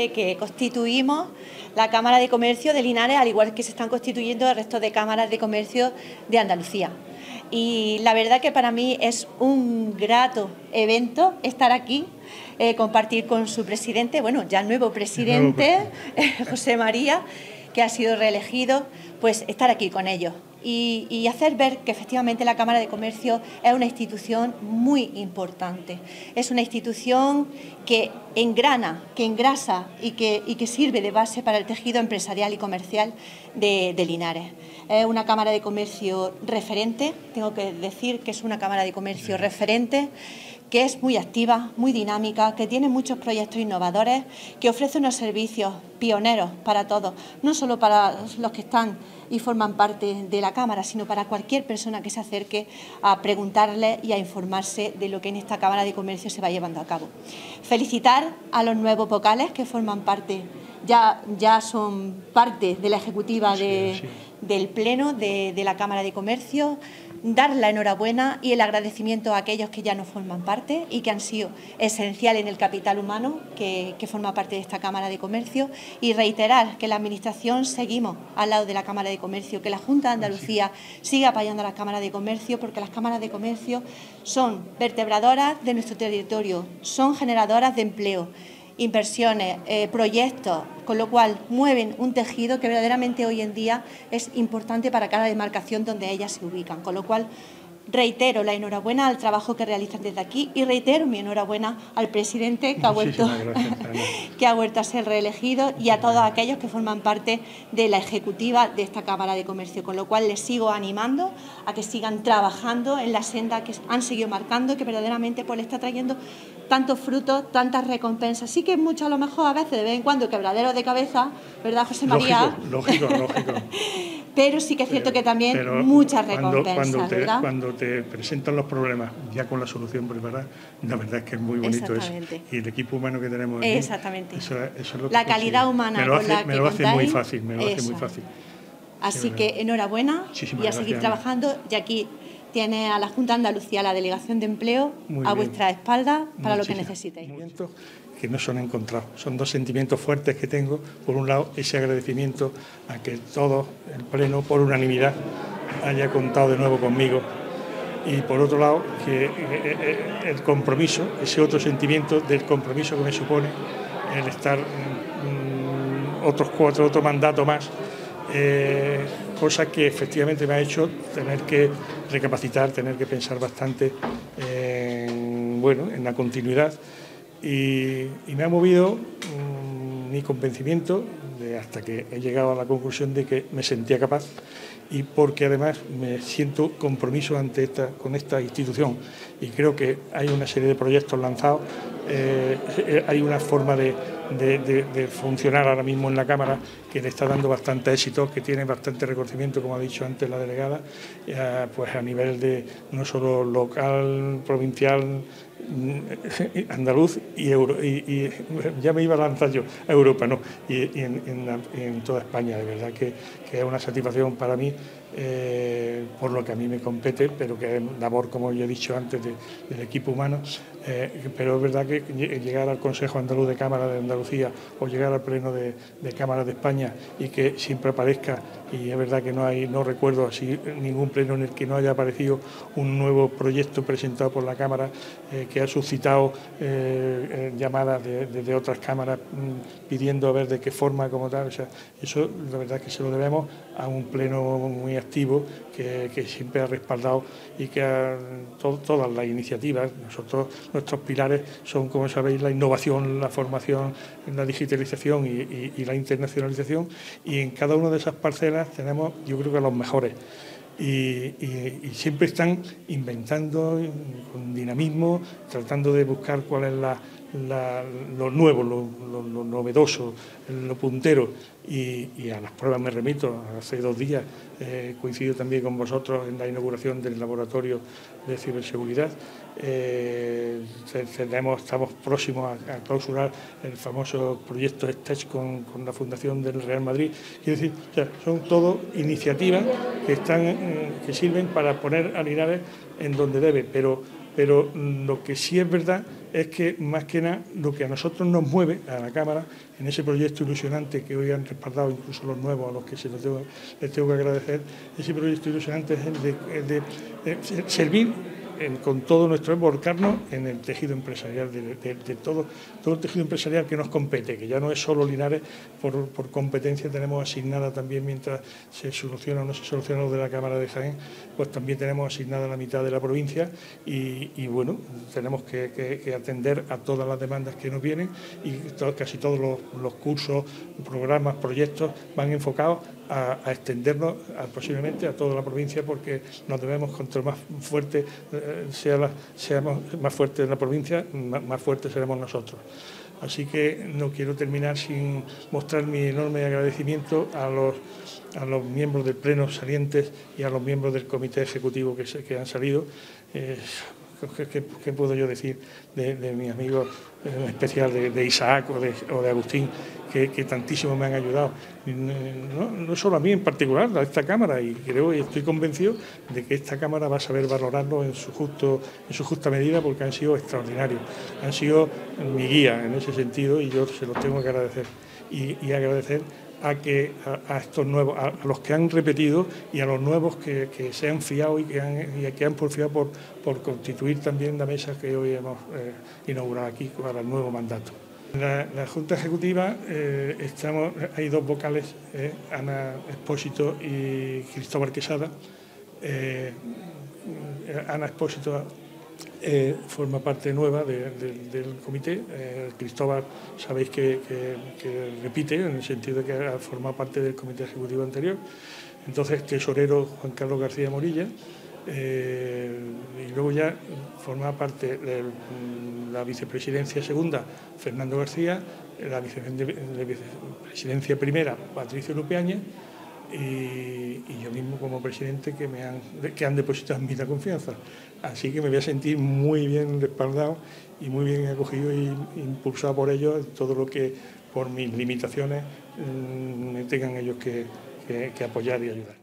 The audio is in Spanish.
de que constituimos la Cámara de Comercio de Linares, al igual que se están constituyendo el resto de cámaras de comercio de Andalucía. Y la verdad que para mí es un grato evento estar aquí, eh, compartir con su presidente, bueno, ya nuevo presidente, José María, que ha sido reelegido, pues estar aquí con ellos y, hacer ver que efectivamente la Cámara de Comercio es una institución muy importante. Es una institución que engrana, que engrasa y que, y que sirve de base para el tejido empresarial y comercial de, de Linares. Es una Cámara de Comercio referente, tengo que decir que es una Cámara de Comercio referente que es muy activa, muy dinámica, que tiene muchos proyectos innovadores, que ofrece unos servicios pioneros para todos, no solo para los que están y forman parte de la Cámara, sino para cualquier persona que se acerque a preguntarle y a informarse de lo que en esta Cámara de Comercio se va llevando a cabo. Felicitar a los nuevos vocales que forman parte, ya, ya son parte de la ejecutiva del Pleno de, de la Cámara de Comercio, dar la enhorabuena y el agradecimiento a aquellos que ya no forman parte y que han sido esenciales en el capital humano que, forma parte de esta Cámara de Comercio. Y reiterar que la Administración seguimos al lado de la Cámara de Comercio, que la Junta de Andalucía sigue apoyando a la Cámara de Comercio porque las cámaras de comercio son vertebradoras de nuestro territorio, son generadoras de empleo inversiones, eh, proyectos, con lo cual mueven un tejido que verdaderamente hoy en día es importante para cada demarcación donde ellas se ubican. Con lo cual, reitero la enhorabuena al trabajo que realizan desde aquí y reitero mi enhorabuena al presidente que ha, vuelto, que ha vuelto a ser reelegido y a todos aquellos que forman parte de la ejecutiva de esta Cámara de Comercio, con lo cual les sigo animando a que sigan trabajando en la senda que han seguido marcando y que verdaderamente pues, le está trayendo tantos frutos, tantas recompensas. Sí que es mucho a lo mejor a veces de vez en cuando quebradero de cabeza, ¿verdad, José María? Lógico, lógico, Pero sí que es cierto que también muchas recompensas, cuando te, ¿verdad? Cuando te presentan los problemas ya con la solución preparada, la verdad es que es muy bonito eso. Y el equipo humano que tenemos aquí, Exactamente. Eso, eso es lo la calidad humana me lo hace, la me lo hace muy fácil, me lo hace muy fácil. Así que enhorabuena y a seguir trabajando. Y aquí tiene a la Junta de Andalucía, la Delegación de Empleo, a vuestra espalda para lo que necesitéis. Que no son encontrados, son dos sentimientos fuertes que tengo. Por un lado, ese agradecimiento a que todo el Pleno, por unanimidad, haya contado de nuevo conmigo. Y por otro lado, que eh, eh, el compromiso, ese otro sentimiento del compromiso que me supone el estar otros cuatro, otro mandato más eh, cosa que efectivamente me ha hecho tener que recapacitar, tener que pensar bastante en, bueno, en la continuidad y, me ha movido mm, mi convencimiento de hasta que he llegado a la conclusión de que me sentía capaz y porque además me siento compromiso ante esta, con esta institución. Y creo que hay una serie de proyectos lanzados, eh, hay una forma de de, funcionar ahora mismo en la Cámara, que le está dando bastante éxito, que tiene bastante reconocimiento, como ha dicho antes la delegada, eh, pues a nivel de no solo local, provincial, andaluz y, y, ya me iba a lanzar yo a Europa, no, y, en, toda España, de verdad que, es una satisfacción para mí eh, por lo que a mí me compete, pero que es labor, como ya he dicho antes, del equipo humano, eh, pero es verdad que llegar al Consejo Andaluz de Cámara de Andalucía o llegar al Pleno de, Cámara de España y que siempre aparezca, y es verdad que no hay, no recuerdo así ningún pleno en el que no haya aparecido un nuevo proyecto presentado por la Cámara eh, que ha suscitado llamadas de, otras cámaras mm, pidiendo a ver de qué forma, como tal. O sea, eso la verdad es que se lo debemos a un pleno muy activo que, siempre ha respaldado y que ha, todas las iniciativas, nosotros nuestros pilares son, como sabéis, la innovación, la formación, la digitalización y, la internacionalización. Y en cada una de esas parcelas tenemos, yo creo que los mejores. Y, siempre están inventando con dinamismo, tratando de buscar cuál es la, lo nuevo, lo, novedoso, lo puntero. Y, a las pruebas me remito. Hace dos días he coincidido también con vosotros en la inauguración del laboratorio de ciberseguridad. Eh, estamos próximos a, clausurar el famoso proyecto STECH con, la Fundación del Real Madrid. Es decir, son todo iniciativas que, están, eh, que sirven para poner a Linares en donde debe, pero pero lo que sí es verdad es que más que nada lo que a nosotros nos mueve, a la Cámara, en ese proyecto ilusionante que hoy han respaldado incluso los nuevos, a los que se los tengo, les tengo que agradecer, ese proyecto ilusionante es el de, servir con todo nuestro volcarnos en el tejido empresarial, de, todo, todo el tejido empresarial que nos compete, que ya no es solo Linares, por, competencia tenemos asignada también, mientras se soluciona o no se soluciona lo de la Cámara de Jaén, pues también tenemos asignada la mitad de la provincia y, bueno, tenemos que, atender a todas las demandas que nos vienen y casi todos los, cursos, programas, proyectos van enfocados a, extendernos posiblemente a toda la provincia porque nos debemos, contra más fuerte eh, sea seamos más fuertes en la provincia, más, fuertes seremos nosotros. Así que no quiero terminar sin mostrar mi enorme agradecimiento a los, a los miembros del Pleno salientes y a los miembros del Comité Ejecutivo que, que han salido. ¿Qué, puedo yo decir de, de mis amigos, en especial de, Isaac o de, Agustín, que, tantísimo me han ayudado? No, solo a mí en particular, a esta Cámara, y creo y estoy convencido de que esta Cámara va a saber valorarlo en su, justo, en su justa medida porque han sido extraordinarios, han sido mi guía en ese sentido y yo se los tengo que agradecer. y agradecer a que a, estos nuevos, a, los que han repetido y a los nuevos que, se han fiado y que han, y que han porfiado por, por constituir también la mesa que hoy hemos eh, inaugurado aquí para el nuevo mandato. En la, Junta Ejecutiva eh, estamos, hay dos vocales, eh, Ana Espósito y Cristóbal Quesada. Ana Espósito eh, forma parte nueva del comité. Eh, Cristóbal, sabéis que, repite, en el sentido de que ha formado parte del comité ejecutivo anterior. Entonces, tesorero Juan Carlos García Morilla. Eh, y luego ya forma parte de la vicepresidencia segunda Fernando García, la vicepresidencia primera Patricio Lupiáñez y, yo mismo como presidente que, me han, que han depositado en mí la confianza. Así que me voy a sentir muy bien respaldado y muy bien acogido e impulsado por ellos todo lo que por mis limitaciones mm, me tengan ellos que apoyar y ayudar.